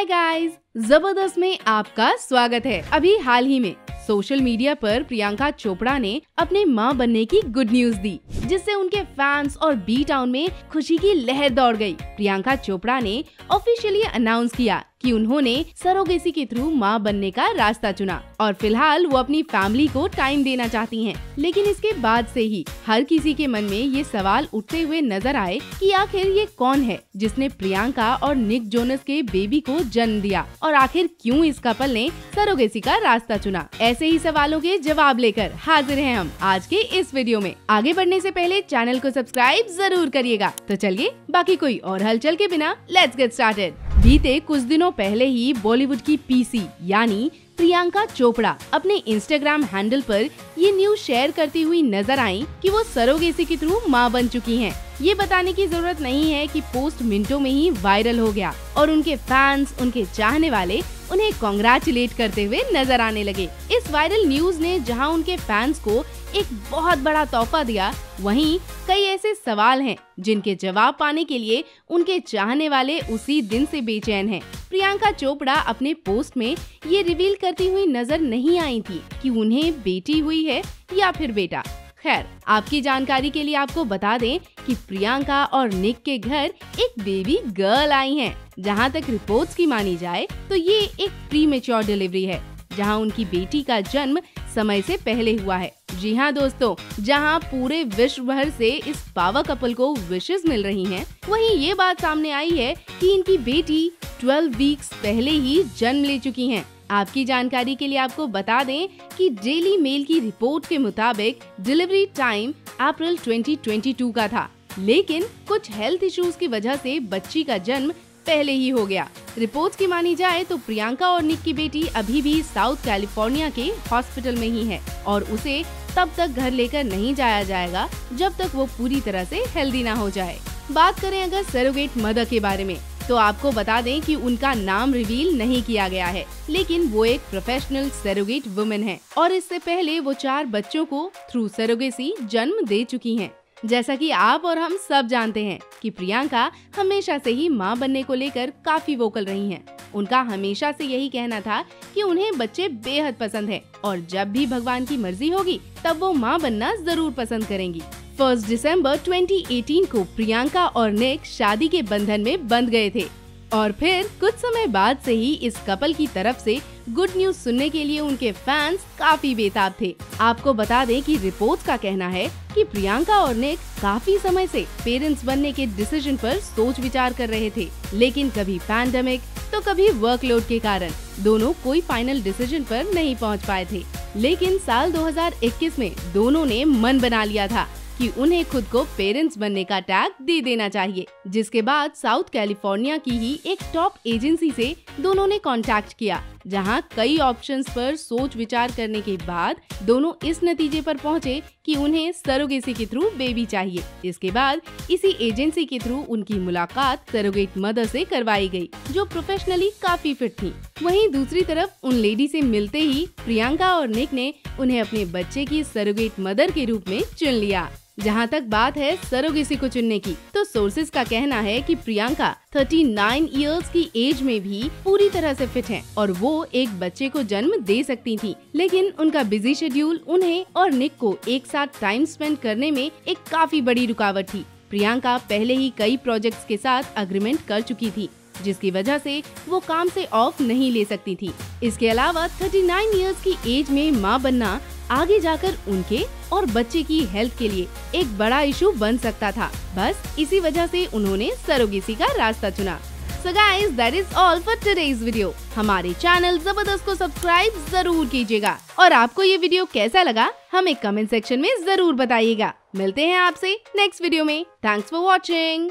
Hi guys ज़बरदस्त में आपका स्वागत है अभी हाल ही में सोशल मीडिया पर प्रियंका चोपड़ा ने अपने माँ बनने की गुड न्यूज़ दी, जिससे उनके फैंस और बी टाउन में खुशी की लहर दौड़ गई। प्रियंका चोपड़ा ने ऑफिशियली अनाउंस किया कि उन्होंने सरोगेसी के थ्रू माँ बनने का रास्ता चुना और फ़िलहाल वो अपनी फैमिली को टाइम देना चाहती हैं। लेकिन इसके बाद से ही हर किसी के मन में ये सवाल उठते हुए नज़र आए कि आखिर ये कौन है जिसने प्रियंका और निक जोनस के बेबी को जन्म दिया और आखिर क्यों इस कपल ने सरोगेसी का रास्ता चुना? ऐसे ही सवालों के जवाब लेकर हाजिर है हम आज के इस वीडियो में। आगे बढ़ने ऐसी पहले चैनल को सब्सक्राइब ज़रूर करिएगा। तो चलिए बाकी कोई और हलचल के बिना लेट्स गेट स्टार्टेड बीते कुछ दिनों पहले ही बॉलीवुड की पीसी, यानी प्रियंका चोपड़ा, अपने इंस्टाग्राम हैंडल पर ये न्यूज़ शेयर करती हुई नज़र आई कि वो सरोगेसी के थ्रू माँ बन चुकी हैं। ये बताने की ज़रूरत नहीं है कि पोस्ट मिनटों में ही वायरल हो गया और उनके फैंस, उनके चाहने वाले उन्हें कॉन्ग्रेचुलेट करते हुए नज़र आने लगे इस वायरल न्यूज़ ने जहाँ उनके फैंस को एक बहुत बड़ा तोहफा दिया, वहीं कई ऐसे सवाल हैं जिनके जवाब पाने के लिए उनके चाहने वाले उसी दिन से बेचैन हैं। प्रियंका चोपड़ा अपने पोस्ट में ये रिवील करती हुई नज़र नहीं आई थी कि उन्हें बेटी हुई है या फिर बेटा खैर आपकी जानकारी के लिए आपको बता दें कि प्रियंका और निक के घर एक बेबी गर्ल आई हैं। जहाँ तक रिपोर्ट्स की मानी जाए तो ये एक प्री मेच्योर डिलीवरी है जहाँ उनकी बेटी का जन्म समय से पहले हुआ है जी हाँ दोस्तों जहाँ पूरे विश्व भर से इस पावर कपल को विशेष मिल रही हैं, वहीं ये बात सामने आई है कि इनकी बेटी 12 वीक्स पहले ही जन्म ले चुकी हैं। आपकी जानकारी के लिए आपको बता दें कि डेली मेल की रिपोर्ट के मुताबिक डिलीवरी टाइम अप्रैल 2022 का था। लेकिन कुछ हेल्थ इश्यूज़ की वजह से बच्ची का जन्म पहले ही हो गया। रिपोर्ट्स की मानी जाए तो प्रियंका और निक की बेटी अभी भी साउथ कैलिफ़ोर्निया के हॉस्पिटल में ही है और उसे तब तक घर लेकर नहीं जाया जाएगा जब तक वो पूरी तरह से हेल्दी ना हो जाए। बात करें अगर सरोगेट मदर के बारे में। तो आपको बता दें कि उनका नाम रिवील नहीं किया गया है, लेकिन वो एक प्रोफेशनल सेरोगेट वुमेन है और इससे पहले वो चार बच्चों को थ्रू सेरोगेसी जन्म दे चुकी हैं। जैसा कि आप और हम सब जानते हैं कि प्रियंका हमेशा से ही माँ बनने को लेकर काफ़ी वोकल रही हैं। उनका हमेशा से यही कहना था कि उन्हें बच्चे बेहद पसंद है और जब भी भगवान की मर्ज़ी होगी, तब वो माँ बनना ज़रूर पसंद करेंगी फ़र्स्ट दिसंबर 2018 को प्रियंका और निक शादी के बंधन में बंध गए थे। और फिर कुछ समय बाद से ही इस कपल की तरफ़ से गुड न्यूज़ सुनने के लिए उनके फैंस काफ़ी बेताब थे। आपको बता दें कि रिपोर्ट्स का कहना है कि प्रियंका और निक काफ़ी समय से पेरेंट्स बनने के डिसीज़न पर सोच विचार कर रहे थे। लेकिन कभी पैंडमिक तो कभी वर्कलोड के कारण दोनों कोई फाइनल डिसीज़न पर नहीं पहुँच पाए थे। लेकिन साल 2021 में दोनों ने मन बना लिया था। कि उन्हें खुद को पेरेंट्स बनने का टैग दे देना चाहिए जिसके बाद साउथ कैलिफ़ोर्निया की ही एक टॉप एजेंसी से दोनों ने कांटेक्ट किया जहाँ कई ऑप्शंस पर सोच विचार करने के बाद दोनों इस नतीजे पर पहुँचे कि उन्हें सरोगेसी के थ्रू बेबी चाहिए। इसके बाद इसी एजेंसी के थ्रू उनकी मुलाकात सरोगेट मदर से करवाई गई, जो प्रोफेशनली काफ़ी फिट थी। वहीं दूसरी तरफ़ उन लेडी से मिलते ही प्रियंका और निक ने उन्हें अपने बच्चे की सरोगेट मदर के रूप में चुन लिया। जहाँ तक बात है सरोगेसी को चुनने की। तो सोर्सेज का कहना है कि प्रियंका 39 इयर्स की एज में भी पूरी तरह से फिट हैं और वो एक बच्चे को जन्म दे सकती थी। लेकिन उनका बिज़ी शेड्यूल उन्हें और निक को एक साथ टाइम स्पेंड करने में एक काफ़ी बड़ी रुकावट थी। प्रियंका पहले ही कई प्रोजेक्ट्स के साथ अग्रीमेंट कर चुकी थी, जिसकी वजह से वो काम से ऑफ़ नहीं ले सकती थी। इसके अलावा 39 इयर्स की एज में माँ बनना आगे जाकर उनके और बच्चे की हेल्थ के लिए एक बड़ा इशू बन सकता था। बस इसी वजह से उन्होंने सरोगेसी का रास्ता चुना। So guys, that is all for today's video. हमारे चैनल ज़बरदस्त को सब्सक्राइब ज़रूर कीजिएगा। और आपको ये वीडियो कैसा लगा हमें कमेंट सेक्शन में ज़रूर बताइएगा। मिलते हैं आपसे नेक्स्ट वीडियो में। Thanks for watching